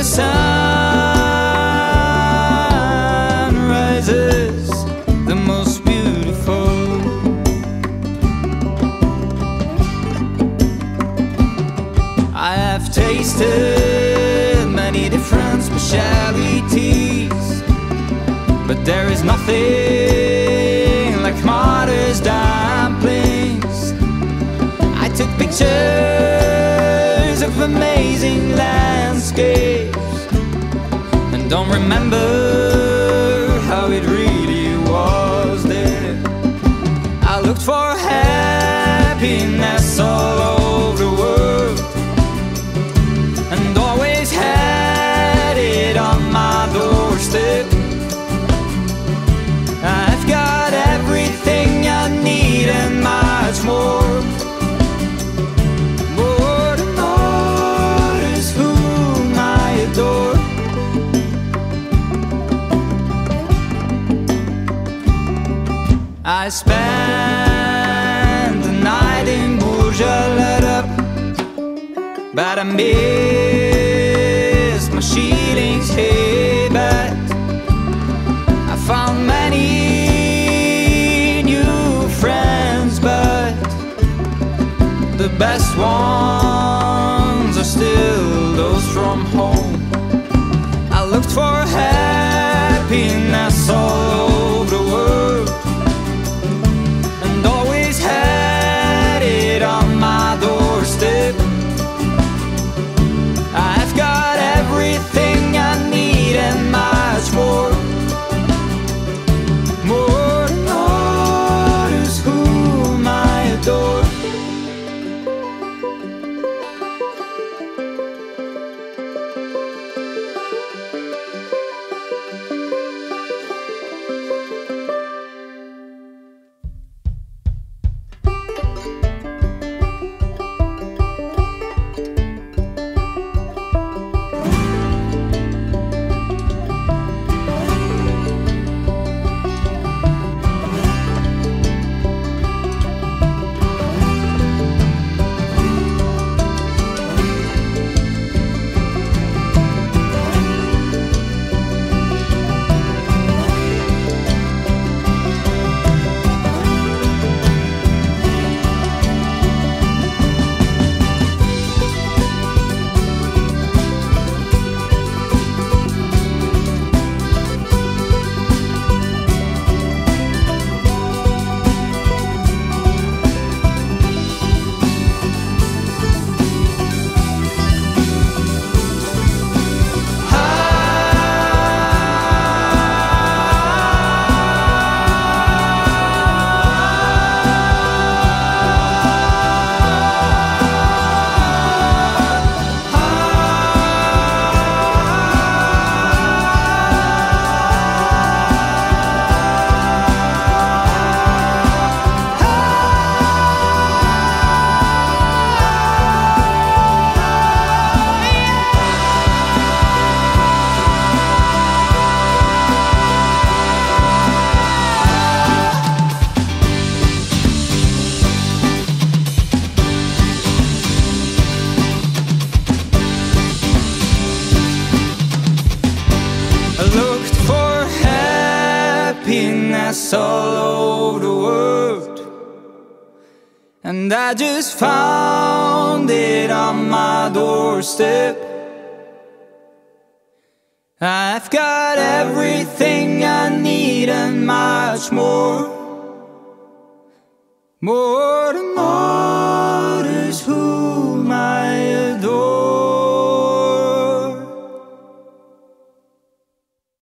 the sun rises the most beautiful. I have tasted many different specialities, but there is nothing like mother's dumplings. I took pictures don't remember how it really was there. I looked for happiness all over the world and always had it on my doorstep. I've I spent the night in Bourgeois but I missed my shillings hey but I found many new friends but the best ones are still those from home. I looked for happiness all over the world. And I just found it on my doorstep. I've got everything I need and much more. More